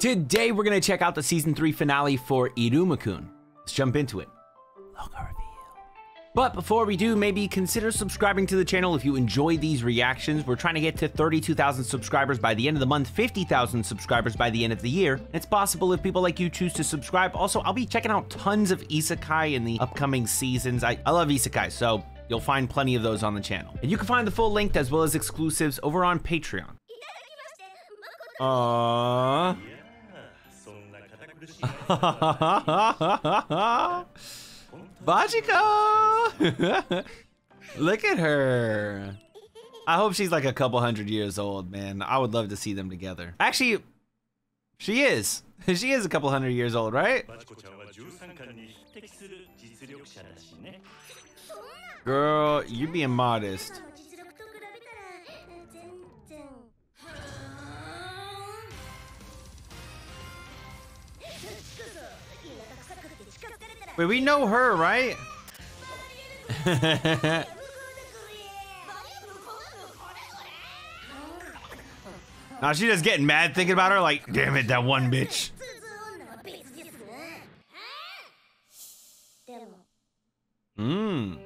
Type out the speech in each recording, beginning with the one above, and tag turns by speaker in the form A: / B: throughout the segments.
A: Today we're gonna check out the season three finale for Irumakun. Let's jump into it. Logo reveal. But before we do, maybe consider subscribing to the channel if you enjoy these reactions. We're trying to get to 32,000 subscribers by the end of the month, 50,000 subscribers by the end of the year. It's possible if people like you choose to subscribe. Also, I'll be checking out tons of isekai in the upcoming seasons. I, I love isekai, so you'll find plenty of those on the channel. And you can find the full link as well as exclusives over on Patreon. Aww. Bachiko! Look at her. I hope she's like a couple hundred years old, man. I would love to see them together. Actually, she is. She is a couple hundred years old, right? Girl, you being modest. Wait, we know her, right? now she just getting mad thinking about her like, damn it, that one bitch. Mmm.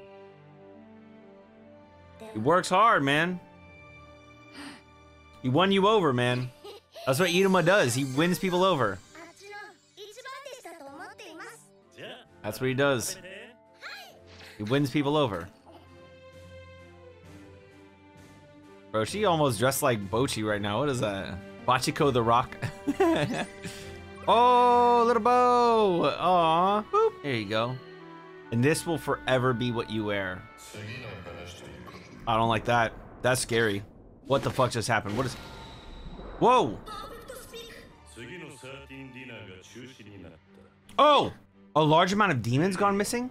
A: He works hard, man. He won you over, man. That's what Iruma does. He wins people over. That's what he does. He wins people over. Bro, she almost dressed like Bocchi right now. What is that? Bachiko the Rock. oh, little bow. Aw. Boop. There you go. And this will forever be what you wear. I don't like that. That's scary. What the fuck just happened? What is... Whoa! Oh! A large amount of demons gone missing?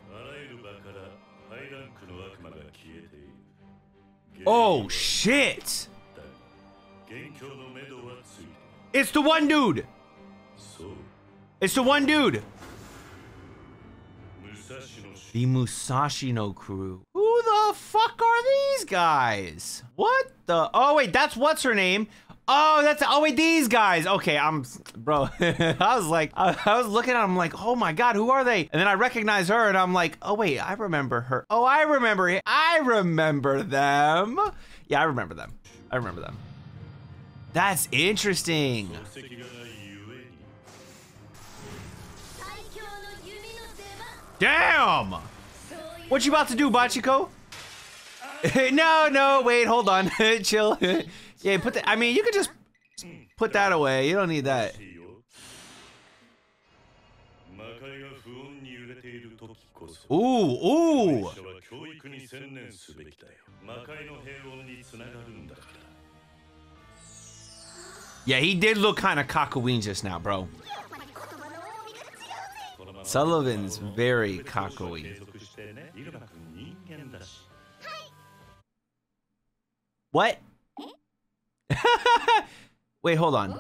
A: Oh, shit! It's the one dude! It's the one dude! The Musashi no crew. Who the fuck are these guys? What the? Oh, wait, that's what's her name. Oh, that's oh wait, these guys. Okay, I'm bro. I was like, I, I, was looking at them like, oh my god, who are they? And then I recognize her, and I'm like, oh wait, I remember her. Oh, I remember. I remember them. Yeah, I remember them. I remember them. That's interesting. Damn! What you about to do, Bachiko? no, no, wait, hold on. Chill. Yeah, put that. I mean, you could just put that away. You don't need that. Ooh, ooh. Yeah, he did look kind of cocky just now, bro. Sullivan's very
B: cocky.
A: What? Wait, hold on.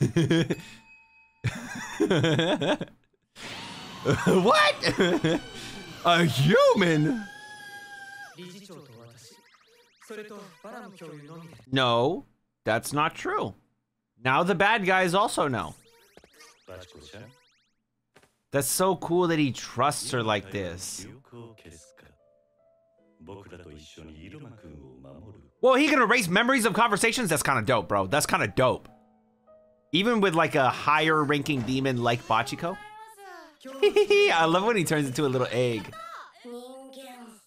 A: what? A human? No, that's not true. Now the bad guys also know. That's so cool that he trusts her like this. Well, he can erase memories of conversations. That's kind of dope, bro. That's kind of dope. Even with like a higher ranking demon like Bachiko. I love when he turns into a little egg.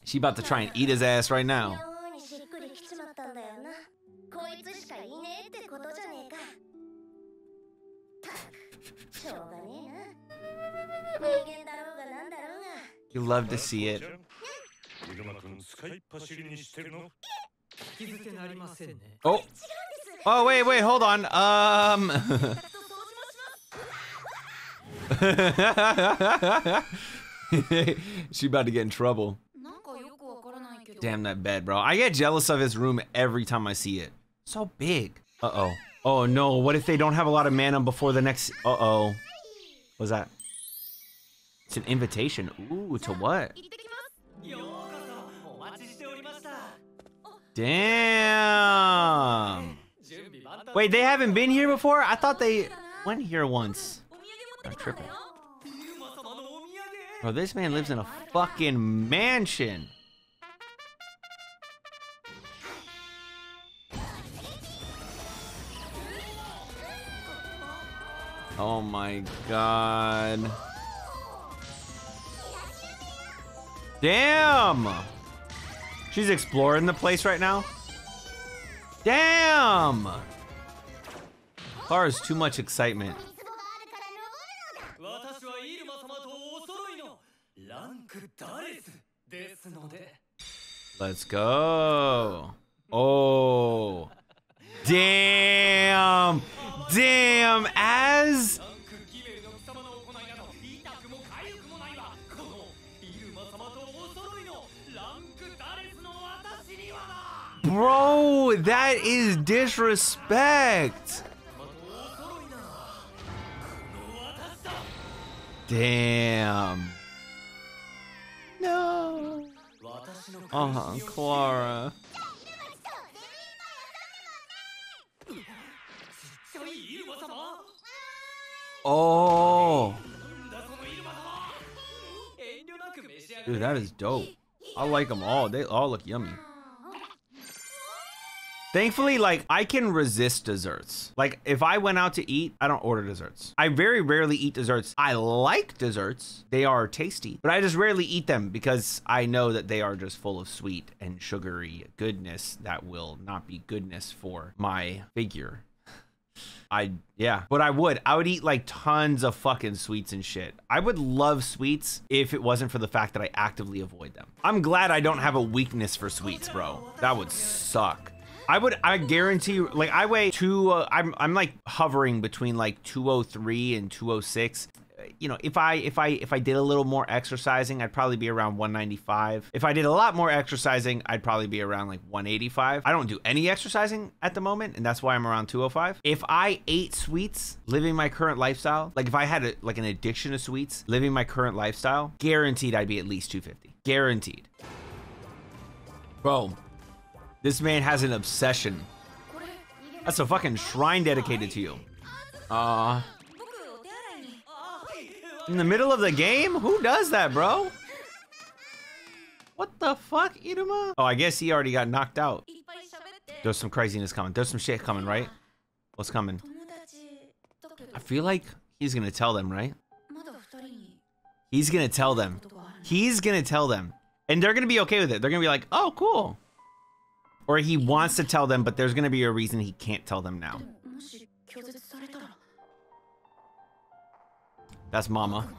A: She about to try and eat his ass right now. You love to see it.
B: イルマ君使いっ走りにしてるの
C: 気づけなりませんね
A: Oh. Oh, wait, wait, hold on. Um.
D: と掃除もします
A: she about to get in trouble.
D: なんかよくわからないけど
A: Damn that bed, bro. I get jealous of his room every time I see it. So big. Uh oh. Oh no. What if they don't have a lot of mana before the next? Uh oh. What's that? It's an invitation. Ooh, to what? Damn. Wait, they haven't been here before? I thought they went here once. I'm tripping. Bro, this man lives in a fucking mansion. Oh my god. Damn! She's exploring the place right now. Damn! Clara's too much excitement. Let's go. Oh. Damn. Damn. As Bro, that is disrespect. Damn. No. Uh-huh, Clara. Oh. Dude, that is dope. I like them all. They all look yummy. Thankfully, like, I can resist desserts. Like, if I went out to eat, I don't order desserts. I very rarely eat desserts. I like desserts, they are tasty, but I just rarely eat them because I know that they are just full of sweet and sugary goodness that will not be goodness for my figure. I yeah, but I would. I would eat like tons of fucking sweets and shit. I would love sweets if it wasn't for the fact that I actively avoid them. I'm glad I don't have a weakness for sweets, bro. That would suck. I would I guarantee like I weigh 2 uh, I'm I'm like hovering between like 203 and 206 you know, if I if I if I did a little more exercising, I'd probably be around 195. If I did a lot more exercising, I'd probably be around like 185. I don't do any exercising at the moment, and that's why I'm around 205. If I ate sweets, living my current lifestyle, like if I had a, like an addiction to sweets, living my current lifestyle, guaranteed I'd be at least 250. Guaranteed. Bro, this man has an obsession. That's a fucking shrine dedicated to you. Uh, in the middle of the game? Who does that, bro? What the fuck, Iruma? Oh, I guess he already got knocked out. There's some craziness coming. There's some shit coming, right? What's coming? I feel like he's gonna tell them, right? He's gonna tell them. He's gonna tell them. And they're gonna be okay with it. They're gonna be like, oh, cool. Or he wants to tell them, but there's going to be a reason he can't tell them now. That's Mama.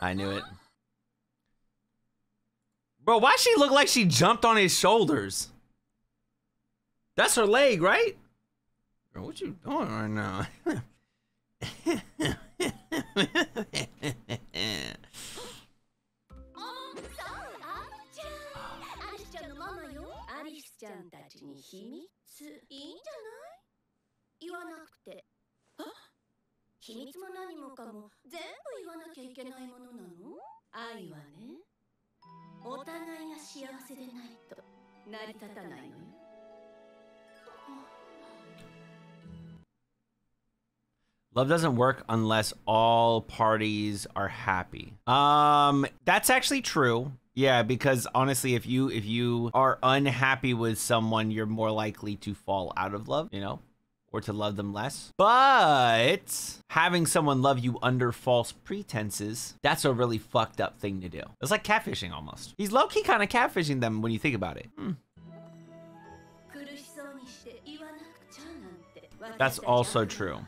A: I knew it. Bro, why she look like she jumped on his shoulders? That's her leg, right? What you doing right now?
D: 秘密いいんじゃない言わなくて秘密も何もかも全部言わなきゃいけないものなの愛はねお互いが幸せでないと成り立たないのよ
A: Love doesn't work unless all parties are happy. Um, that's actually true. Yeah, because honestly, if you if you are unhappy with someone, you're more likely to fall out of love, you know, or to love them less. But having someone love you under false pretenses, that's a really fucked up thing to do. It's like catfishing almost. He's low-key kind of catfishing them when you think about it. Hmm. That's also true.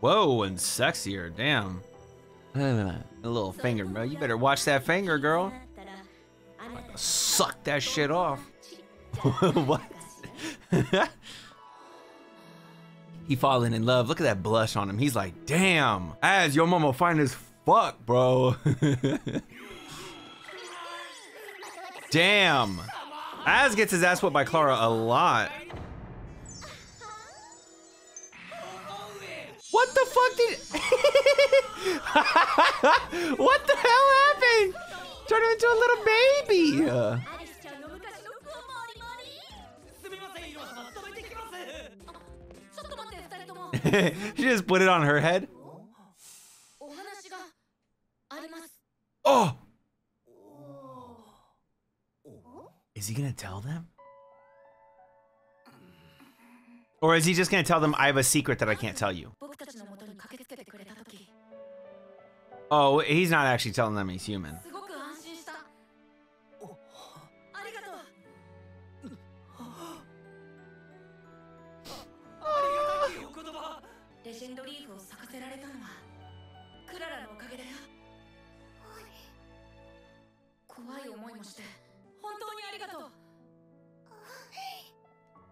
A: Whoa, and sexier, damn. A little finger, bro. You better watch that finger, girl. suck that shit off. what? he falling in love. Look at that blush on him. He's like, damn. Az your mama fine as fuck, bro. damn. Az gets his ass whipped by Clara a lot. What the fuck did... what the hell happened? Turn him into a little baby.
D: Uh,
A: she just put it on her head. Oh! Is he gonna tell them? Or is he just gonna tell them I have a secret that I can't tell you? Oh, he's not actually telling them he's human.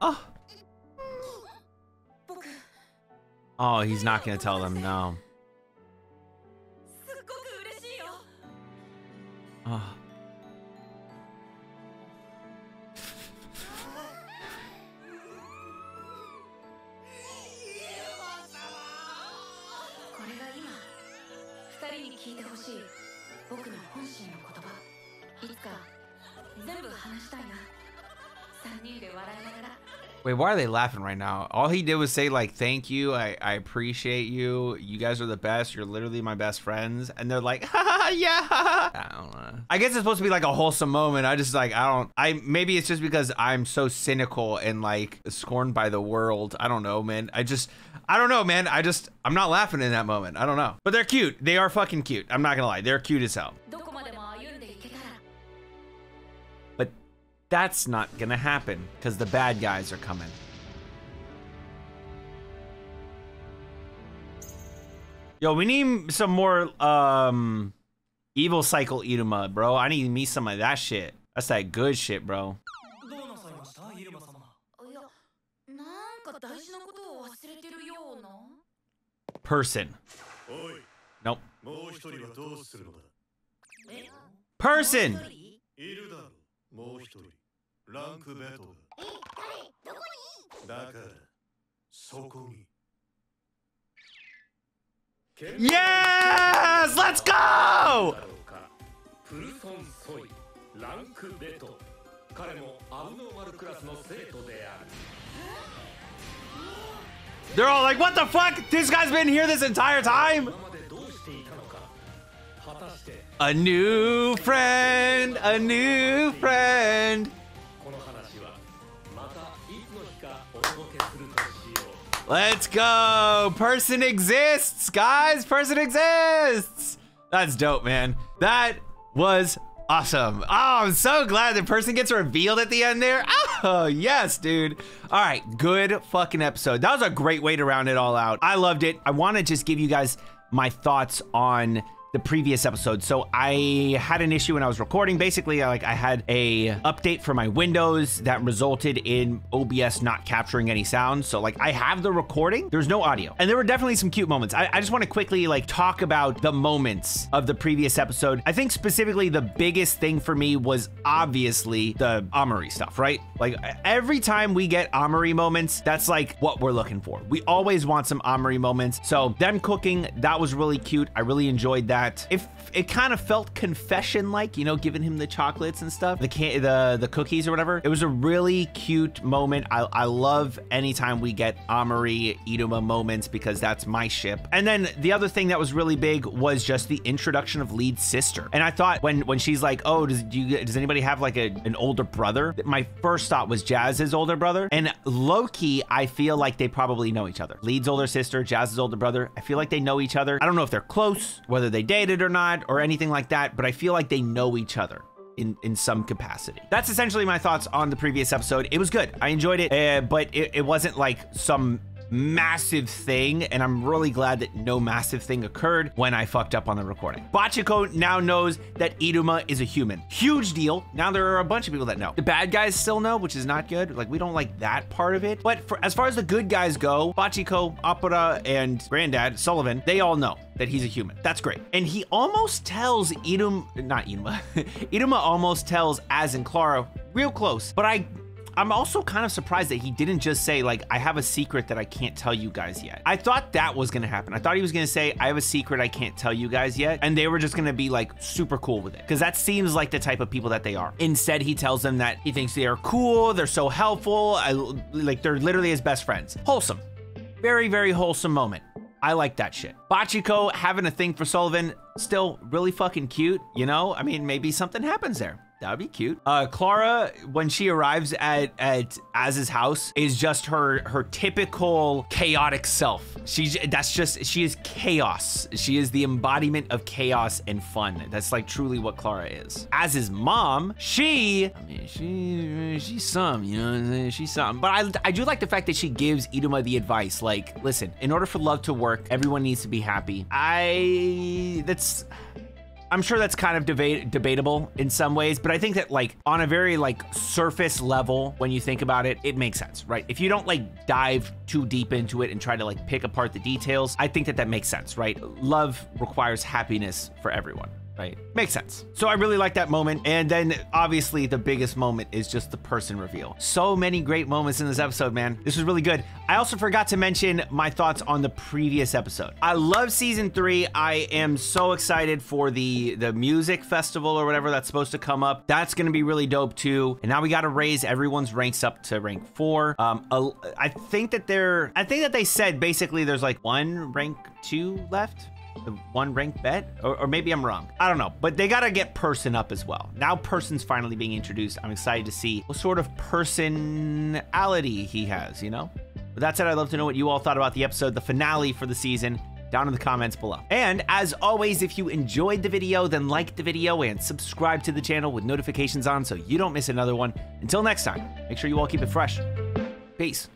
A: Oh, oh he's not going to tell them, no. Oh.
D: これが今二人に聞いてほしい僕の本心の言葉。いつか全部話したいな。三人で笑いながら。
A: Wait, why are they laughing right now? All he did was say like, "Thank you, I, I appreciate you. You guys are the best. You're literally my best friends." And they're like, "Ha yeah." I don't know. I guess it's supposed to be like a wholesome moment. I just like I don't. I maybe it's just because I'm so cynical and like scorned by the world. I don't know, man. I just I don't know, man. I just I'm not laughing in that moment. I don't know. But they're cute. They are fucking cute. I'm not gonna lie. They're cute as hell. That's not gonna happen, because the bad guys are coming. Yo, we need some more um evil cycle Iruma, bro. I need me some of that shit. That's that good shit, bro. Person. Nope. Person!
B: いるだろうもう一人ランクベトがだからそこに
A: Yes! Let's go!
E: だろうかプルソン・ソイランクベト彼もアブノーマルクラスの生徒である
A: They're all like, what the fuck? This guy's been here this entire time? A new friend, a new friend. Let's go. Person exists, guys. Person exists. That's dope, man. That was awesome. Oh, I'm so glad the person gets revealed at the end there. Oh, yes, dude. All right, good fucking episode. That was a great way to round it all out. I loved it. I want to just give you guys my thoughts on the previous episode. So I had an issue when I was recording. Basically, like I had a update for my Windows that resulted in OBS not capturing any sound. So like I have the recording, there's no audio. And there were definitely some cute moments. I, I just want to quickly like talk about the moments of the previous episode. I think specifically the biggest thing for me was obviously the Ameri stuff, right? Like every time we get Ameri moments, that's like what we're looking for. We always want some Ameri moments. So them cooking, that was really cute. I really enjoyed that. If it kind of felt confession like, you know, giving him the chocolates and stuff, the can- the the cookies or whatever. It was a really cute moment. I, I love anytime we get Ameri Iruma moments because that's my ship. And then the other thing that was really big was just the introduction of Lead's sister. And I thought when when she's like, "Oh, does do you does anybody have like a, an older brother?" My first thought was Jazz's older brother. And Loki, I feel like they probably know each other. Lead's older sister, Jazz's older brother. I feel like they know each other. I don't know if they're close, whether they dated or not, or anything like that, but I feel like they know each other in in some capacity. That's essentially my thoughts on the previous episode. It was good. I enjoyed it, uh, but it, it wasn't like some massive thing, and I'm really glad that no massive thing occurred when I fucked up on the recording. Bachiko now knows that Iruma is a human. Huge deal. Now there are a bunch of people that know. The bad guys still know, which is not good. Like we don't like that part of it. But for as far as the good guys go, Bachiko, Opera, and Granddad Sullivan, they all know that he's a human. That's great. And he almost tells Idum, not Iruma, Iruma almost tells Az and Clara real close. But I I'm also kind of surprised that he didn't just say, like, I have a secret that I can't tell you guys yet. I thought that was gonna happen. I thought he was gonna say, I have a secret I can't tell you guys yet. And they were just gonna be like super cool with it. Because that seems like the type of people that they are. Instead, he tells them that he thinks they are cool, they're so helpful, I, like they're literally his best friends. Wholesome. Very, very wholesome moment. I like that shit. Bachiko having a thing for Sullivan, still really fucking cute, you know? I mean, maybe something happens there. That would be cute. Uh, Clara, when she arrives at at Az's house, is just her her typical chaotic self. She's that's just she is chaos. She is the embodiment of chaos and fun. That's like truly what Clara is. Az's mom, she, I mean, she she's some, you know, she's some. But I I do like the fact that she gives Iruma the advice, like, listen, in order for love to work, everyone needs to be happy. I that's I'm sure that's kind of debate debatable in some ways, but I think that like on a very like surface level, when you think about it, it makes sense, right? If you don't like dive too deep into it and try to like pick apart the details, I think that that makes sense, right? Love requires happiness for everyone right? Makes sense. So I really like that moment. And then obviously the biggest moment is just the person reveal. So many great moments in this episode, man. This was really good. I also forgot to mention my thoughts on the previous episode. I love season three. I am so excited for the, the music festival or whatever that's supposed to come up. That's going to be really dope too. And now we got to raise everyone's ranks up to rank four. Um, I think that they're, I think that they said basically there's like one rank two left the one ranked bet, or, or, maybe I'm wrong. I don't know, but they gotta get Person up as well. Now Person's finally being introduced. I'm excited to see what sort of personality he has, you know? But that said, I'd love to know what you all thought about the episode, the finale for the season down in the comments below. And as always, if you enjoyed the video, then like the video and subscribe to the channel with notifications on so you don't miss another one. Until next time, make sure you all keep it fresh. Peace.